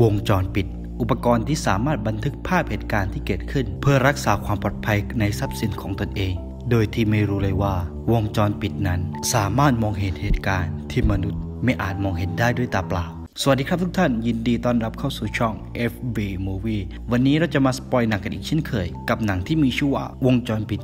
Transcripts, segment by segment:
วงจรปิด อุปกรณ์ที่สามารถบันทึกภาพเหตุการณ์ที่เกิดขึ้น เพื่อรักษาความปลอดภัยในทรัพย์สินของตนเอง โดยที่ไม่รู้เลยว่า วงจรปิดนั้นสามารถมองเห็นเหตุการณ์ที่มนุษย์ไม่อาจมองเห็นได้ด้วยตาเปล่าสวัสดีครับทุกท่านยินดีต้อนรับเข้าสู่ช่อง FB Movie วันนี้เราจะมาสปอยหนังกันอีกเช่นเคย กับหนังที่มีชื่อว่าวงจรปิด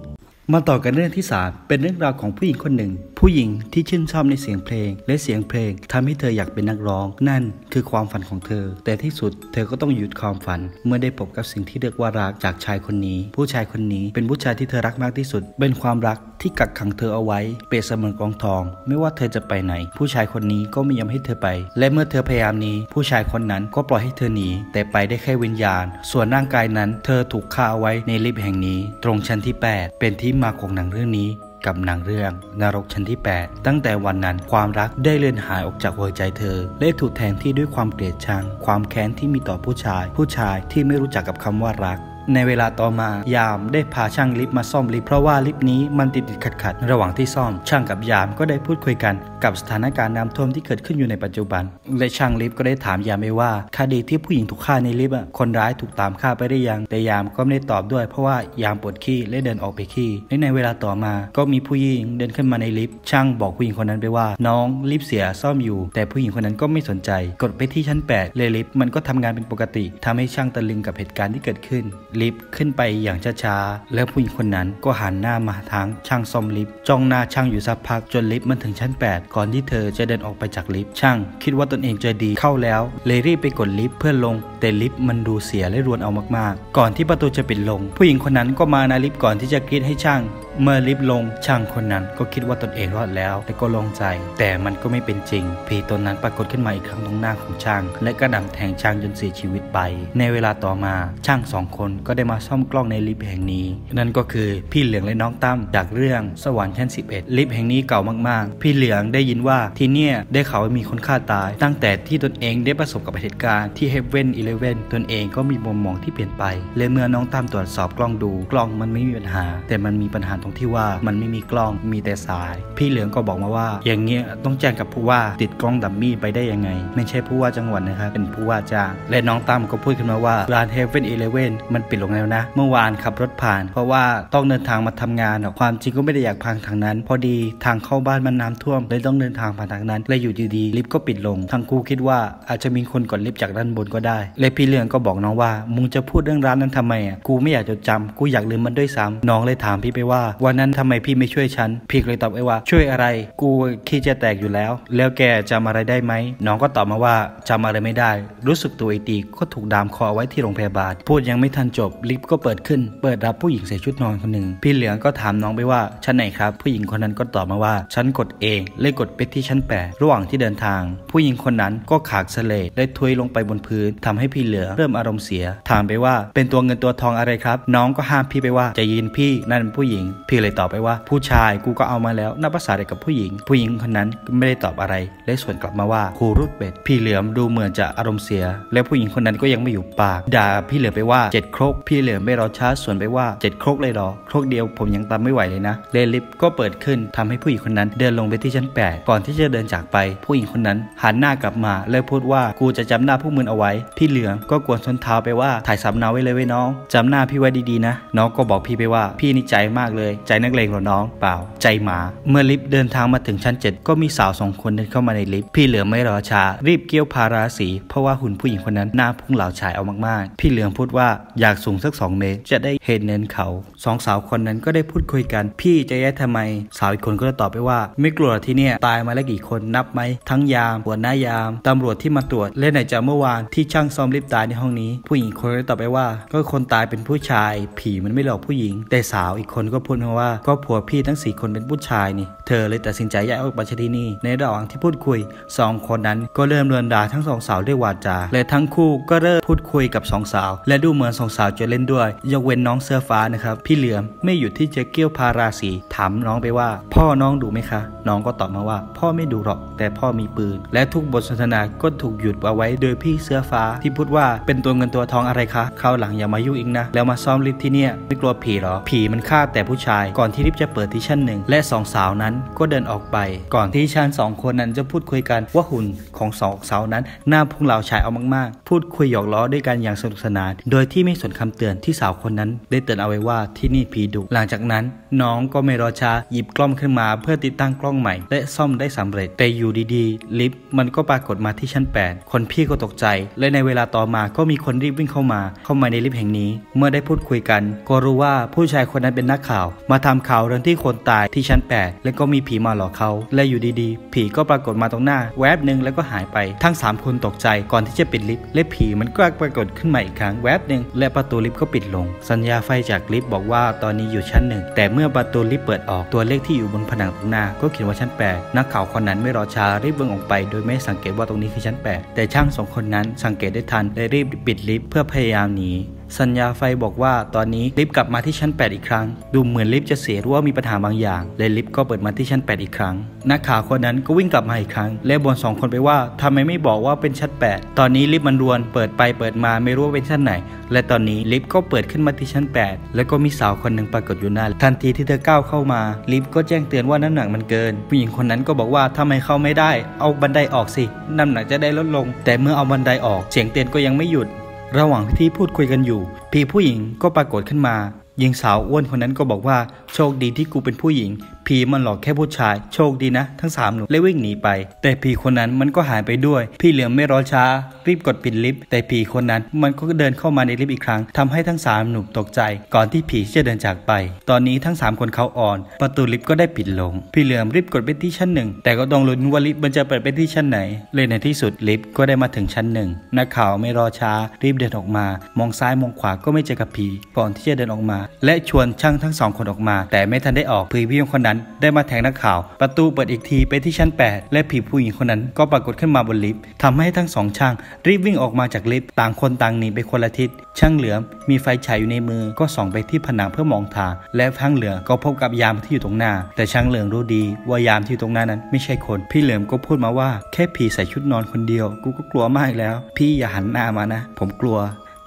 มาต่อกันเรื่องที่ 3 เป็นเรื่องราวของผู้หญิงคนหนึ่ง ผู้หญิงที่ชื่นชอบในเสียงเพลง และเสียงเพลงทำให้เธออยากเป็นนักร้อง นั่นคือความฝันของเธอ แต่ที่สุดเธอก็ต้องหยุดความฝัน เมื่อได้พบกับสิ่งที่เรียกว่ารักจากชายคนนี้ ผู้ชายคนนี้เป็นผู้ชายที่เธอรักมากที่สุด เป็นความรักที่กักขังเธอเอาไว้ เปรียบเสมือนกองทอง ไม่ว่าเธอจะไปไหน ผู้ชายคนนี้ก็ไม่ยอมให้เธอไป และเมื่อเธอพยายามหนี้ ผู้ชายคนนั้นก็ปล่อยให้เธอหนี แต่ไปได้แค่วิญญาณ ส่วนร่างกายนั้น เธอถูกฆ่าเอาไว้ในลิฟต์แห่งนี้ ตรงชั้นที่ 8 เป็นที่มาของหนังเรื่องนี้ กับหนังเรื่องนรกชั้นที่ 8 ตั้งแต่วันนั้นความรักได้เลือนหายออกจากหัวใจเธอ และถูกแทนที่ด้วยความเกลียดชัง ความแค้นที่มีต่อผู้ชาย ผู้ชายที่ไม่รู้จักกับคำว่ารัก ในเวลาต่อมายามได้พาช่างลิฟต์มาซ่อมลิฟต์เพราะว่าลิฟต์นี้มันติดติดขัดขัดระหว่างที่ซ่อม ช่างกับยามก็ได้พูดคุยกัน กับสถานการณ์น้ำท่วมที่เกิดขึ้นอยู่ในปัจจุบัน และช่างลิฟต์ก็ได้ถามยามไปว่าคดีที่ผู้หญิงถูกฆ่าในลิฟต์คนร้ายถูกตามฆ่าไปได้ยังแต่ยามก็ไม่ได้ตอบด้วย เพราะว่ายามปวดขี้และเดินออกไปขี้และในเวลาต่อมา ก็มีผู้หญิงเดินขึ้นมาในลิฟต์ช่างบอกผู้หญิงคนนั้นไปว่า น้องลิฟต์เสียซ่อมอยู่ แต่ผู้หญิงคนนั้นก็ไม่สนใจ กดไปที่ชั้น8เลยลิฟต์มันก็ทำงานเป็นปกติทำให้ช่างตะลึงกับเหตุการณ์ที่เกิดขึ้นลิฟต์ขึ้นไปอย่างช้าๆ แล้วผู้หญิงคนนั้นก็หันหน้ามาทางช่างซ่อมลิฟต์จ้องหน้าช่างอยู่สักพักจนลิฟต์มันถึงชั้น 8 ก่อนที่เธอจะเดินออกไปจากลิฟต์ช่าง คิดว่าตนเองเจอดีเข้าแล้วเลยรีบไปกดลิฟต์เพื่อลง แต่ลิฟต์มันดูเสียและรวนเอามากๆ ก่อนที่ประตูจะปิดลง ผู้หญิงคนนั้นก็มาในลิฟต์ก่อนที่จะกรี๊ดใส่ช่าง เมื่อลิฟต์ลงช่างคนนั้นก็คิดว่าตนเองรอดแล้วและก็โล่งใจ แต่มันก็ไม่เป็นจริงผีตนนั้นปรากฏขึ้นมาอีกครั้งตรงหน้าของช่าง และก็นำแทงช่างจนเสียชีวิตไป ในเวลาต่อมาช่างสองคนก็ได้มาซ่อมกล้องในลิฟต์แห่งนี้ นั่นก็คือพี่เหลืองและน้องตั้มจากเรื่องสวรรค์ชั้น 11 ลิฟต์แห่งนี้เก่ามากๆ พี่เหลืองได้ยินว่าที่เนี่ยได้ข่าวว่ามีคนฆ่าตาย ตั้งแต่ที่ตนเองได้ประสบกับเหตุการณ์ที่เฮเว่นอีเลเว่นตนเองก็มีมุมมองที่เปลี่ยนไป และเมื่อน้องตั้มตรวจสอบกล้องดูกล้องมันไม่มีปัญหา แต่มันมีปัญหาตรงที่ว่ามันไม่มีกล้องมีแต่สาย พี่เหลืองก็บอกมาว่า อย่างเงี้ยต้องแจ้งกับผู้ว่าติดกล้องดัมมี่ไปได้ยังไง ไม่ใช่ผู้ว่าจังหวัดนะครับเป็นผู้ว่าจ้างและน้องตั้มก็พูดขึ้นมาว่าร้านเฮเว่นอีเลเว่นมันปิดลงแล้วนะ เมื่อวานขับรถผ่าน เพราะว่าต้องเดินทางมาทำงานอะความจริงก็ไม่ได้อยากพังทางนั้น พอดีทางเข้าบ้านมันน้ำท่วมเลยต้องเดินทางผ่านทางนั้น และอยู่ดีๆลิฟต์ก็ปิดลงทางกูคิดว่าอาจจะมีคนกดลิฟต์จากด้านบนก็ได้ และพี่เลืองก็บอกน้องว่ามึงจะพูดเรื่องร้านนั้นทำไมอะกูไม่อยากจดจำกูอยากลืมมันด้วยซ้ำน้องเลยถามพี่ไปว่า วันนั้นทำไมพี่ไม่ช่วยฉันพี่เลยตอบไปว่า ช่วยอะไร กูขี้จะแตกอยู่แล้ว แล้วแกจำอะไรได้ไหมน้องก็ตอบมาว่าจำอะไรไม่ได้ รู้สึกตัวอีกทีก็ถูกดามคอเอาไว้ที่โรงพยาบาล พูดยังไม่ทันจบลิฟต์ก็เปิดขึ้น เปิดรับผู้หญิงใส่ชุดนอนคนหนึ่งพี่เหลืองก็ถามน้องไปว่าชั้นไหนครับ ผู้หญิงคนนั้นก็ตอบมาว่าฉันกดเองเลยกดไปที่ชั้นแปดระหว่างที่เดินทาง ผู้หญิงคนนั้นก็ขากเสลดและทุยลงไปบนพื้นทำให้พี่เหลือเริ่มอารมณ์เสีย ถามไปว่าเป็นตัวเงินตัวทองอะไรครับ น้องก็ห้ามพี่ไปว่าจะยินพี่นั่นผู้หญิง พี่เลยตอบไปว่า ผู้ชายกูก็เอามาแล้วนับภาษาเด็กกับผู้หญิง ผู้หญิงคนนั้นไม่ได้ตอบอะไร และสวนกลับมาว่าครูรุดเบ็ดพี่เหลือมดูเหมือนจะอารมณ์เสีย และผู้หญิงคนนั้นก็ยังไม่อยู่ปาก ด่าพี่เหลือไปว่าเจ็ดครก พี่เหลือไม่รอช้าส่วนไปว่าเจ็ดครกเลยหรอ ครกเดียวผมยังตามไม่ไหวเลยนะเลลิฟต์ก็เปิดขึ้นทำให้ผู้หญิงคนนั้นเดินลงไปที่ชั้นแปดก่อนที่จะเดินจากไป ผู้หญิงคนนั้นหันหน้ากลับมาและพูดว่ากูจะจำหน้าพวกมึงเอาไว้ พี่เหลืองก็กวนส้นเท้าไปว่าถ่ายสำเนาไว้เลยไว้น้องจำหน้าพี่ไว้ดีๆนะ น้องก็บอกพี่ไปว่าพี่นี่ใจมากเลย ใจนักเลงหรอน้องเปล่า ใจหมา เมื่อลิฟต์เดินทางมาถึงชั้น 7 ก็มีสาวสองคนเดินเข้ามาในลิฟต์พี่เหลืองไม่รอช้ารีบเกี้ยวพาราสีเพราะว่าหุ่นผู้หญิงคนนั้นหน้าพุ่งเหล่าชายเอามากๆ พี่เหลืองพูดว่าอยากสูงสัก 2 เมตร จะได้เห็นเนินเขาสองสาวคนนั้นก็ได้พูดคุยกัน พี่จะแย่ทำไม สาวอีกคนก็ตอบไปว่า ไม่กลัวที่เนี่ยตายมาแล้วกี่คนนับไหมทั้งยามหัวหน้ายามตำรวจที่มาตรวจและไหนจะเมื่อวานที่ช่างซ่อมลิฟต์ตายในห้องนี้ ผู้หญิงคนก็ตอบไปว่า ก็คนตายเป็นผู้ชาย ผีมันไม่หลอกผู้หญิง แต่สาวอีกคนก็พูดมาว่า ก็ผัวพี่ทั้งสี่คนเป็นผู้ชายนี่ เธอเลยตัดสินใจย้ายออกไปจากที่นี่ ในระหว่างที่พูดคุยสองคนนั้นก็เริ่มเลือนด่าทั้งสองสาวด้วยวาจา และทั้งคู่ก็เริ่มพูดคุยกับสองสาว และดูเหมือนสองสาวจะเล่นด้วย ยกเว้นน้องเสื้อฟ้านะครับ พี่เหลือมไม่หยุดที่จะเกี้ยวพาราสีถามน้องไปว่า พ่อน้องดูไหมคะ น้องก็ตอบมาว่า พ่อไม่ดูหรอกแต่พ่อมีปืน และทุกบทสนทนาก็ถูกหยุดเอาไว้โดยพี่เสื้อฟ้าที่พูดว่าเป็นตัวเงินตัวทองอะไรคะคราหลังอย่ามายุ่งอีกนะ แล้วมาซ่อมลิฟที่เนี่ยไม่กลัวผีหรอ ผีมันฆ่าแต่ผู้ชาย ก่อนที่ลิฟจะเปิดที่ชั้นหนึ่งและสองสาวนั้นก็เดินออกไป ก่อนที่ชายสองคนนั้นจะพูดคุยกันว่าหุ่นของสองสาวนั้นหน้าพุ่งเหล่าชายเอามากๆ พูดคุยหยอกล้อด้วยกันอย่างสนุกสนาน โดยที่ไม่สนคำเตือนที่สาวคนนั้น ได้เตือนเอาไว้ว่าที่นี่ผีดุหลังจากนั้น น้องก็ไม่รอช้าหยิบกล้องขึ้นมาเพื่อติดตั้งกล้องใหม่ และซ่อมได้สำเร็จ แต่อยู่ดีๆ ลิฟต์มันก็ปรากฏมาที่ชั้น 8 คนพี่ก็ตกใจ และในเวลาต่อมาก็มีคนรีบวิ่งเข้ามา เข้ามาในลิฟต์แห่งนี้ เมื่อได้พูดคุยกัน ก็รู้ว่าผู้ชายคนนั้นเป็นนักข่าว มาทำข่าวเรื่องที่คนตายที่ชั้น 8 และก็มีผีมาหลอกเขาและอยู่ดีๆ ผีก็ปรากฏมาตรงหน้า แวบหนึ่งแล้วก็หายไปทั้ง 3 คนตกใจก่อนที่จะปิดลิฟต์และผีมันก็ปรากฏขึ้นมาอีกครั้งแวบหนึ่งและประตูลิฟต์ก็ปิดลง สัญญาณไฟจากลิฟต์บอกว่าตอนนี้อยู่ชั้นหนึ่งแต่เมื่อประตูลิฟต์เปิดออกตัวเลขที่อยู่บนผนังตรงหน้าก็เขียนว่าชั้น 8 นักข่าวคนนั้นไม่รอช้ารีบวิ่งออกไป โดยไม่สังเกตว่าตรงนี้คือชั้น 8 แต่ช่างสองคนนั้นสังเกตได้ทันเลยรีบปิดลิฟต์เพื่อพยายามหนี สัญญาณไฟบอกว่าตอนนี้ลิฟต์กลับมาที่ชั้น 8 อีกครั้ง ดูเหมือนลิฟต์จะเสียหรือว่ามีปัญหาบางอย่างเลยลิฟต์ก็เปิดมาที่ชั้น 8 อีกครั้ง นักข่าวคนนั้นก็วิ่งกลับมาอีกครั้ง และบ่นสองคนไปว่าทำไมไม่บอกว่าเป็นชั้น 8 ตอนนี้ลิฟต์มันรวนเปิดไปเปิดมาไม่รู้ว่าเป็นชั้นไหน และตอนนี้ลิฟต์ก็เปิดขึ้นมาที่ชั้น 8 แล้วก็มีสาวคนหนึ่งปรากฏอยู่หน้าทันทีที่เธอก้าวเข้ามาลิฟต์ก็แจ้งเตือนว่าน้ำหนักมันเกิน ผู้หญิงคนนั้นก็บอกว่าทำไมเข้าไม่ได้ เอาบันไดออกสิน้ำหนักจะได้ลดลง แต่เมื่อเอาบันไดออกเสียงเตือนก็ยังไม่หยุด ระหว่างที่พูดคุยกันอยู่ พี่ผู้หญิงก็ปรากฏขึ้นมาหญิงสาวอ้วนคนนั้นก็บอกว่าโชคดีที่กูเป็นผู้หญิง ผีมันหลอกแค่ผู้ชาย โชคดีนะ ทั้งสามหนุ่มและวิ่งหนีไป แต่ผีคนนั้นมันก็หายไปด้วย พี่เหลือมไม่รอช้า รีบกดปิดลิฟต์แต่ผีคนนั้นมันก็เดินเข้ามาในลิฟต์อีกครั้งทำให้ทั้งสามหนุ่มตกใจ ก่อนที่ผีจะเดินจากไป ตอนนี้ทั้งสามคนเขาอ่อน ประตูลิฟต์ก็ได้ปิดลง พี่เหลือมรีบกดไปที่ชั้นหนึ่งแต่ก็ต้องลุ้นว่าลิฟต์มันจะเปิดไปที่ชั้นไหนเลยในที่สุดลิฟต์ก็ได้มาถึงชั้นหนึ่งนักข่าวไม่รอช้ารีบเดินออกมา มองซ้ายมองขวาก็ไม่เจอกับผีก่อนที่จะเดินออกมา และชวนช่างทั้งสองคนออกมา แต่ไม่ทันได้ออกผีผู้หญิงคนนั้นได้มาแทงนักข่าว ประตูเปิดอีกทีไปที่ชั้น 8 และผีผู้หญิงคนนั้นก็ปรากฏขึ้นมาบนลิฟต์ทำให้ทั้งสองช่างรีบวิ่งออกมาจากลิฟต์ต่างคนต่างหนีไปคนละทิศ ช่างเหลือมมีไฟฉายอยู่ในมือก็ส่องไปที่ผนังเพื่อมองทาง และช่างเหลือก็พบกับยามที่อยู่ตรงหน้า แต่ช่างเหลืองรู้ดีว่ายามที่อยู่ตรงหน้านั้นไม่ใช่คน พี่เหลือมก็พูดมาว่าแค่ผีใส่ชุดนอนคนเดียว กูก็กลัวมากแล้ว พี่อย่าหันหน้ามานะ ผมกลัว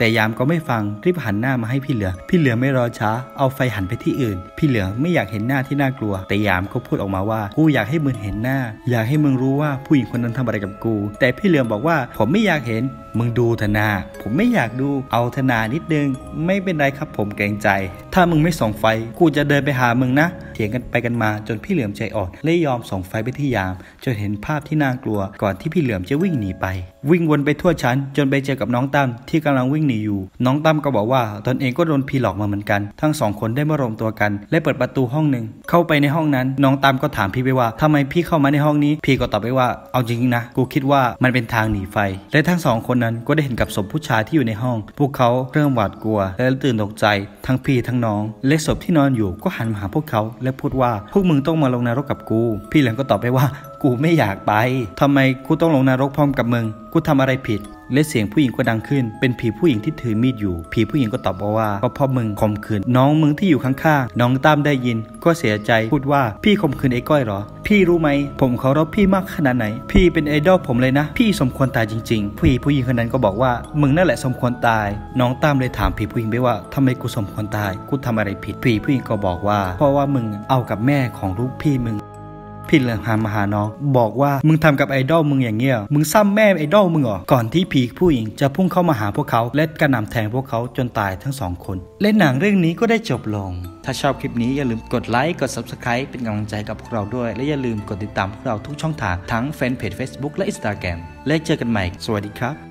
แต่ยามก็ไม่ฟังรีบหันหน้ามาให้พี่เหลือ พี่เหลือไม่รอช้า เอาไฟหันไปที่อื่น พี่เหลือไม่อยากเห็นหน้าที่น่ากลัว แต่ยามก็พูดออกมาว่ากูอยากให้มึงเห็นหน้า อยากให้มึงรู้ว่าผู้หญิงคนนั้นทำอะไรกับกู แต่พี่เหลือบอกว่าผมไม่อยากเห็นมึงดูเถอะนา ผมไม่อยากดู เอาเถอะนานิดนึง ไม่เป็นไรครับผมเกรงใจ ถ้ามึงไม่ส่องไฟ กูจะเดินไปหามึงนะ เถียงกันไปกันมาจนพี่เหลือมใจอ่อนและยอมส่องไฟไปที่ยาม จนเห็นภาพที่น่ากลัว ก่อนที่พี่เหลือมจะวิ่งหนีไป วิ่งวนไปทั่วชั้น จนไปเจอกับน้องตั้มที่กำลังวิ่งหนีอยู่ น้องตั้มก็บอกว่าตนเองก็โดนผีหลอกมาเหมือนกัน ทั้งสองคนได้มารวมตัวกัน และเปิดประตูห้องหนึ่งเข้าไปในห้องนั้น น้องตั้มก็ถามพี่ไปว่าทำไมพี่เข้ามาในห้องนี้ พี่ก็ตอบไปว่าเอาจริงๆนะกูคิดว่ามันเป็นทางหนีไฟ และทั้งสองคนนั้นก็ได้เห็นกับศพผู้ชายที่อยู่ในห้อง พวกเขาเริ่มหวาดกลัว และตื่นตกใจ ทั้งพี่ทั้งน้อง และศพที่นอนอยู่ก็หันมาหาพวกเขาและพูดว่าพวกมึงต้องมาลงนรกกับกู พี่เหลืองก็ตอบไปว่ากูไม่อยากไปทำไมกูต้องลงนรกพร้อมกับมึง กูทำอะไรผิด และเสียงผู้หญิงก็ดังขึ้น เป็นผีผู้หญิงที่ถือมีดอยู่ ผีผู้หญิงก็ตอบว่าก็เพราะมึงข่มขืนน้องมึงที่อยู่ข้างๆน้องตั้มได้ยิน ก็เสียใจพูดว่าพี่ข่มขืนไอ้ก้อยเหรอ พี่รู้ไหม ผมเคารพพี่มากขนาดไหน พี่เป็นไอดอลผมเลยนะ พี่สมควรตายจริงๆผีผู้หญิงคนนั้นก็บอกว่ามึงนั่นแหละสมควรตาย น้องตั้มเลยถามผีผู้หญิงไปว่าทำไมกูสมควรตายกูทำอะไรผิดผีผู้หญิงก็บอกว่า เพราะว่ามึงเอากับแม่ของลูกพี่มึง พี่เหลืองหันมาหาน้อง บอกว่ามึงทำกับไอดอลมึงอย่างเงี้ยมึงซ้ำแม่ไอดอลมึงเหรอก่อนที่ผีผู้หญิงจะพุ่งเข้ามาหาพวกเขาและกระหน่ำแทงพวกเขาจนตายทั้งสองคน และหนังเรื่องนี้ก็ได้จบลง ถ้าชอบคลิปนี้อย่าลืมกดไลค์กด Subscribe เป็นกำลังใจกับพวกเราด้วย และอย่าลืมกดติดตามพวกเราทุกช่องทางทั้งแฟนเพจ Facebook และ Instagram และเจอกันใหม่ สวัสดีครับ